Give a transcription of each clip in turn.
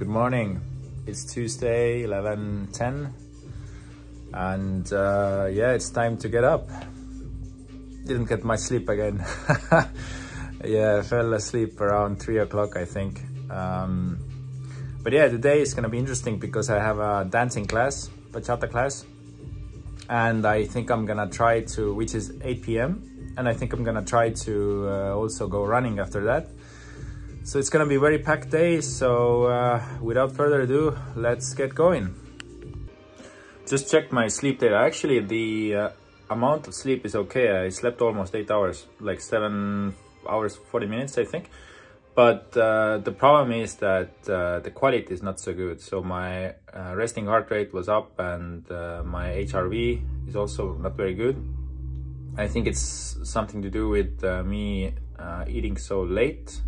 Good morning. It's Tuesday, 11.10 and uh, yeah, it's time to get up. Didn't get much sleep again. yeah, fell asleep around 3 o'clock, I think. Um, but yeah, today is gonna be interesting because I have a dancing class, bachata class. And I think I'm gonna try to, which is 8 p.m. And I think I'm gonna try to uh, also go running after that. So it's gonna be very packed day. So uh, without further ado, let's get going. Just checked my sleep data. Actually, the uh, amount of sleep is okay. I slept almost eight hours, like seven hours, 40 minutes, I think. But uh, the problem is that uh, the quality is not so good. So my uh, resting heart rate was up and uh, my HRV is also not very good. I think it's something to do with me eating so late,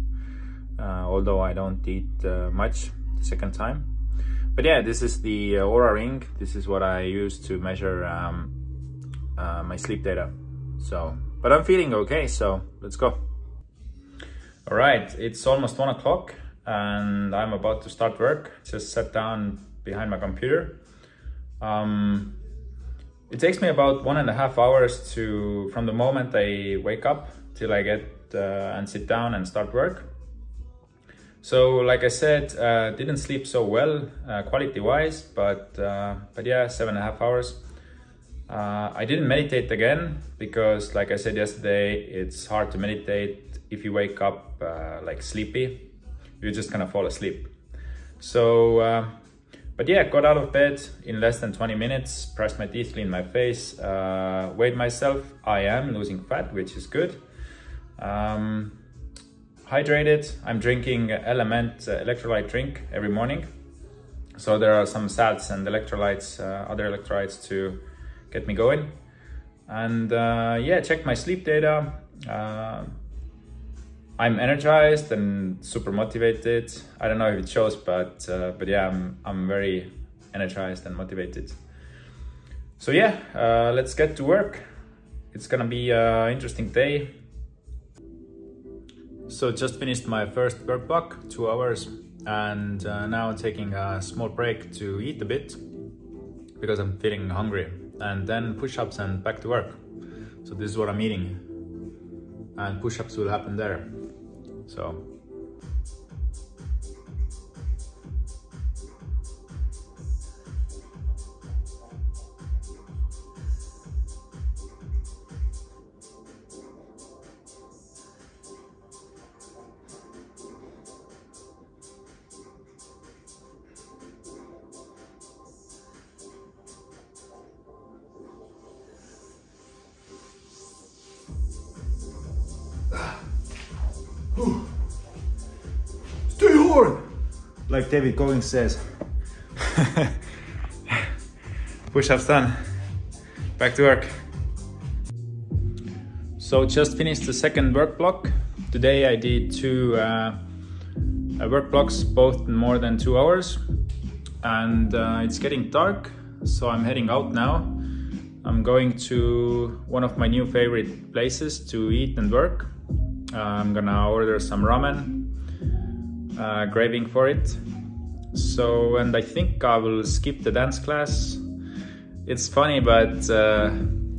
although I don't eat much the second time. But yeah, this is the Oura Ring. This is what I use to measure um, my sleep data. So, but I'm feeling okay, so let's go. All right, it's almost one o'clock and I'm about to start work. Just sat down behind my computer. Um, it takes me about one and a half hours to, from the moment I wake up till I get uh, and sit down and start work. So, like I said, uh, didn't sleep so well uh, quality-wise, but uh, but yeah, seven and a half hours. Uh, I didn't meditate again because, like I said yesterday, it's hard to meditate if you wake up uh, like sleepy, you're just gonna fall asleep. So, uh, but yeah, got out of bed in less than 20 minutes, pressed my teeth, cleaned my face, weighed myself. I am losing fat, which is good. Um, hydrated, I'm drinking Element uh, electrolyte drink every morning. So there are some salts and electrolytes, uh, other electrolytes to get me going. And uh, yeah, check my sleep data. I'm energized and super motivated. I don't know if it shows, but uh, but yeah, I'm I'm very energized and motivated. So yeah, uh, let's get to work. It's gonna be an interesting day. So just finished my first work block, two hours, and uh, now taking a small break to eat a bit because I'm feeling hungry, and then push-ups and back to work. So this is what I'm eating, and push-ups will happen there. So like David Goggins says. Push-ups done. Back to work. So just finished the second work block. Today I did two uh, work blocks, both more than two hours. And uh, it's getting dark, so I'm heading out now. I'm going to one of my new favorite places to eat and work. Uh, I'm gonna order some ramen uh, craving for it. So, and I think I will skip the dance class. It's funny, but uh,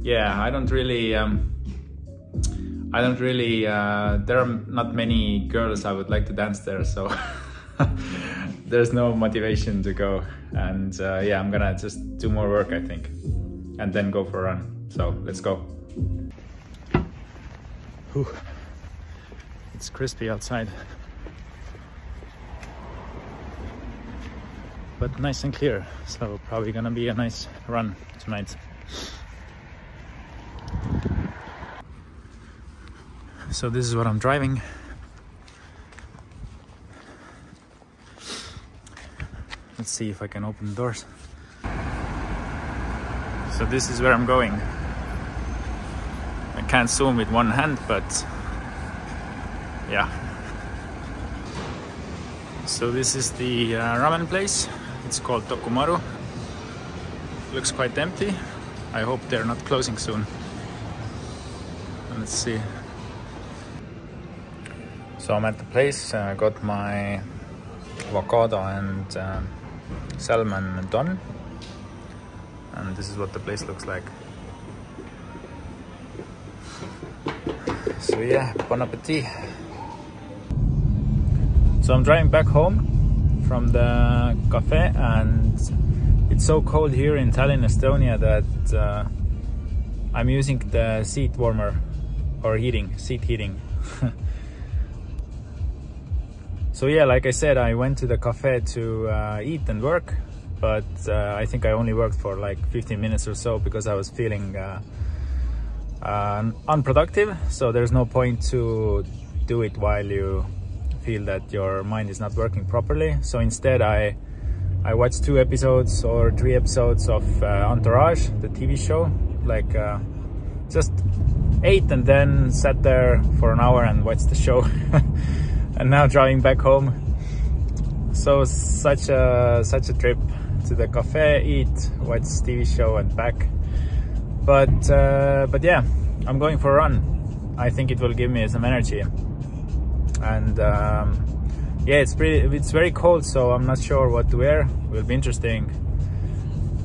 yeah, I don't really, um, I don't really, uh, there are not many girls I would like to dance there, so there's no motivation to go. And uh, yeah, I'm gonna just do more work, I think, and then go for a run. So let's go. Whew. It's crispy outside. But nice and clear so probably gonna be a nice run tonight. So this is what I'm driving. Let's see if I can open the doors. So this is where I'm going. I can't zoom with one hand but yeah. So this is the uh, ramen place it's called Tokumaru. Looks quite empty. I hope they're not closing soon. Let's see. So I'm at the place. I uh, got my avocado and um, salmon don and this is what the place looks like so yeah bon appetit so i'm driving back home from the cafe and it's so cold here in Tallinn Estonia that uh, I'm using the seat warmer or heating seat heating so yeah like I said I went to the cafe to uh, eat and work but uh, I think I only worked for like 15 minutes or so because I was feeling uh, uh, unproductive. So there's no point to do it while you feel that your mind is not working properly. So instead I I watched two episodes or three episodes of uh, Entourage, the TV show, like uh, just ate and then sat there for an hour and watched the show. and now driving back home. So such a such a trip to the cafe, eat, watch TV show and back. But uh, but yeah, I'm going for a run. I think it will give me some energy. And um, yeah, it's pretty. It's very cold, so I'm not sure what to wear. Will be interesting.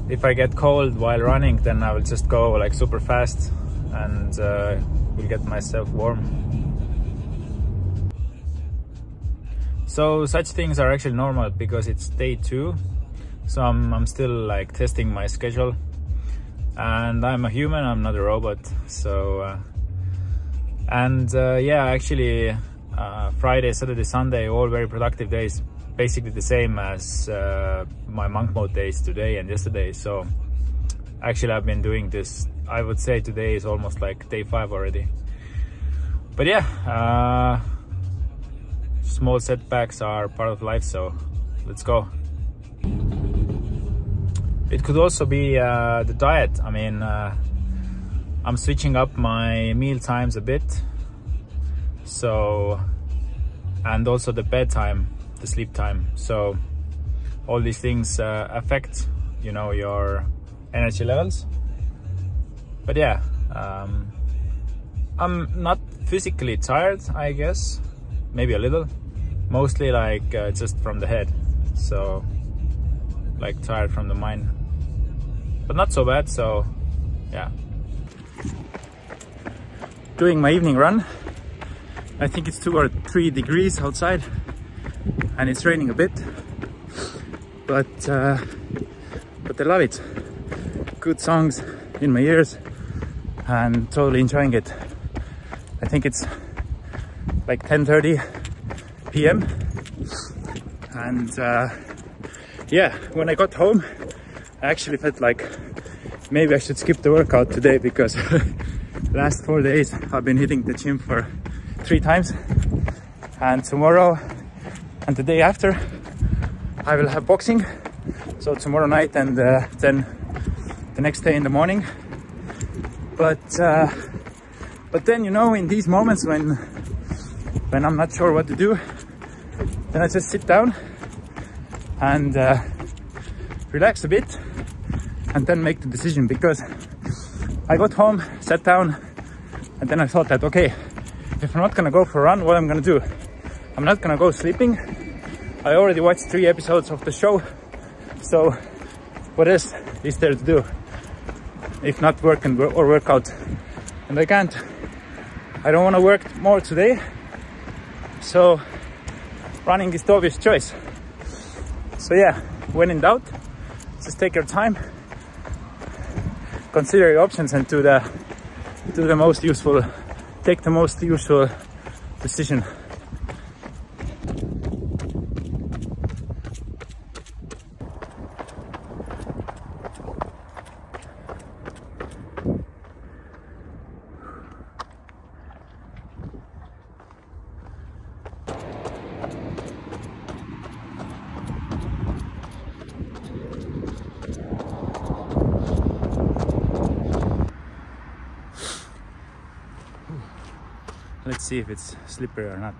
If I get cold while running, then I will just go like super fast and uh, will get myself warm. So such things are actually normal because it's day two so I'm, I'm still like testing my schedule and I'm a human I'm not a robot so uh, and uh, yeah actually uh, Friday Saturday Sunday all very productive days basically the same as uh, my monk mode days today and yesterday so actually I've been doing this I would say today is almost like day five already but yeah uh, small setbacks are part of life so let's go it could also be uh, the diet. I mean, uh, I'm switching up my meal times a bit. So, and also the bedtime, the sleep time. So all these things uh, affect, you know, your energy levels. But yeah, um, I'm not physically tired, I guess. Maybe a little. Mostly like uh, just from the head. So like tired from the mind but not so bad so yeah doing my evening run I think it's two or three degrees outside and it's raining a bit but uh, but I love it good songs in my ears and totally enjoying it I think it's like 10:30 p.m. and uh, yeah when I got home I actually felt like maybe I should skip the workout today because last four days I've been hitting the gym for three times. And tomorrow and the day after I will have boxing. So tomorrow night and uh, then the next day in the morning. But uh, but then you know in these moments when when I'm not sure what to do then I just sit down and uh, relax a bit and then make the decision because I got home, sat down, and then I thought that, okay, if I'm not gonna go for a run, what I'm gonna do? I'm not gonna go sleeping. I already watched three episodes of the show, so what else is there to do? If not work and or workout. And I can't. I don't wanna work more today, so running is the obvious choice. So yeah, when in doubt, just take your time consider your options and do the do the most useful take the most useful decision see if it's slippery or not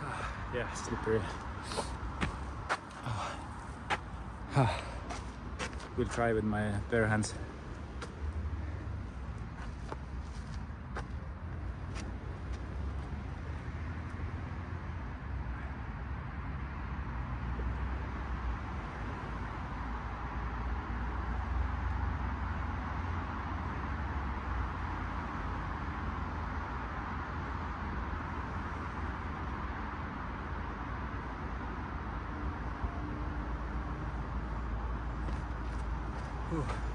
yeah slippery will try with my bare hands. Whew.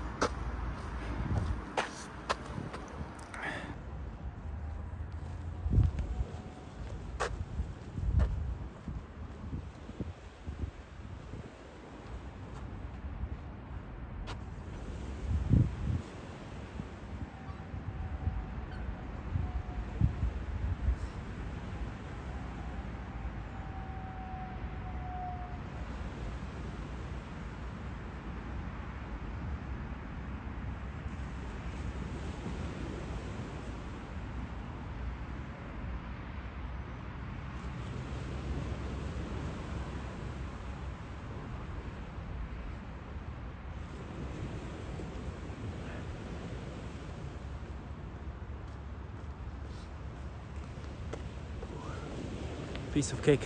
Piece of cake.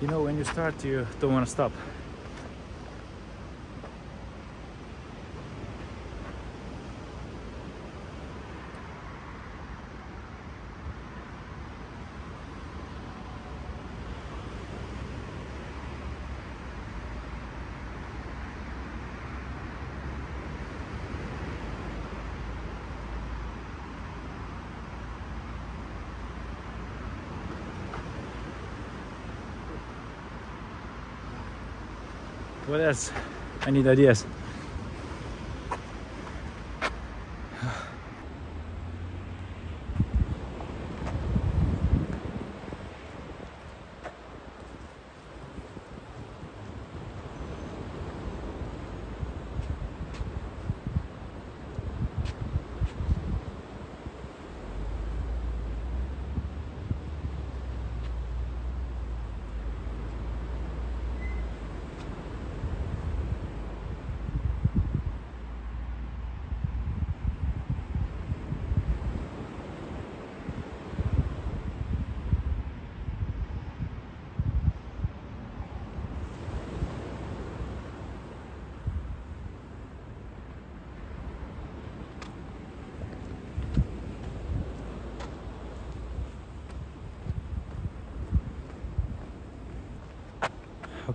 You know, when you start, you don't want to stop. What else? I need ideas.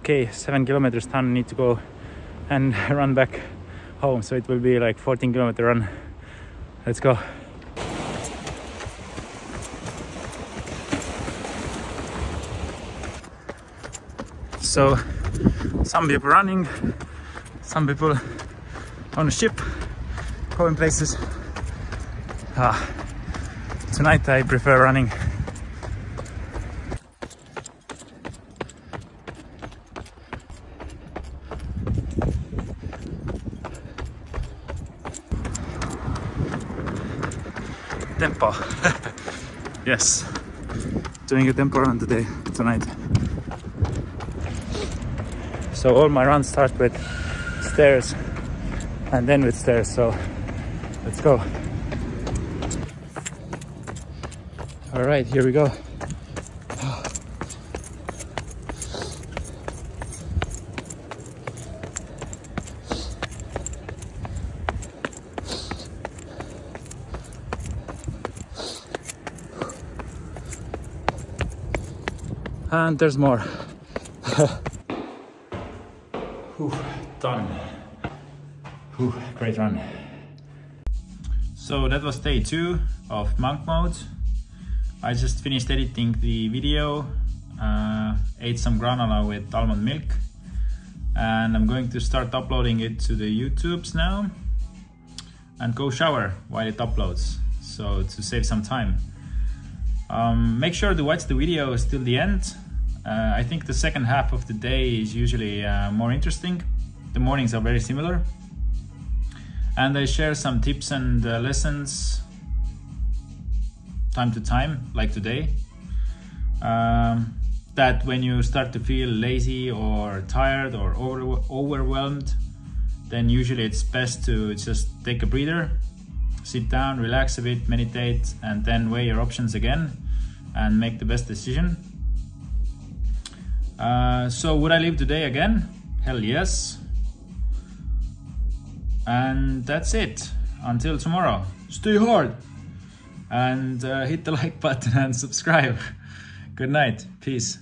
Okay seven kilometers down need to go and run back home. So it will be like 14 kilometer run. Let's go. So some people running some people on a ship going places. Ah, tonight i prefer running tempo. yes, doing a tempo run today, tonight. So all my runs start with stairs and then with stairs. So let's go. All right, here we go. And there's more. Done. Great run. So that was day two of monk mode. I just finished editing the video, uh, ate some granola with almond milk, and I'm going to start uploading it to the YouTubes now and go shower while it uploads. So to save some time. Um, make sure to watch the video till the end. Uh, I think the second half of the day is usually uh, more interesting. The mornings are very similar. And I share some tips and uh, lessons time to time, like today. Um, that when you start to feel lazy or tired or over, overwhelmed, then usually it's best to just take a breather, sit down, relax a bit, meditate, and then weigh your options again and make the best decision. Uh, so would I leave today again? Hell yes. And that's it. Until tomorrow. Stay hard. And uh, hit the like button and subscribe. Good night. Peace.